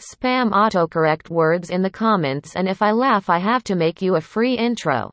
spam autocorrect words in the comments and if I laugh I have to make you a free intro.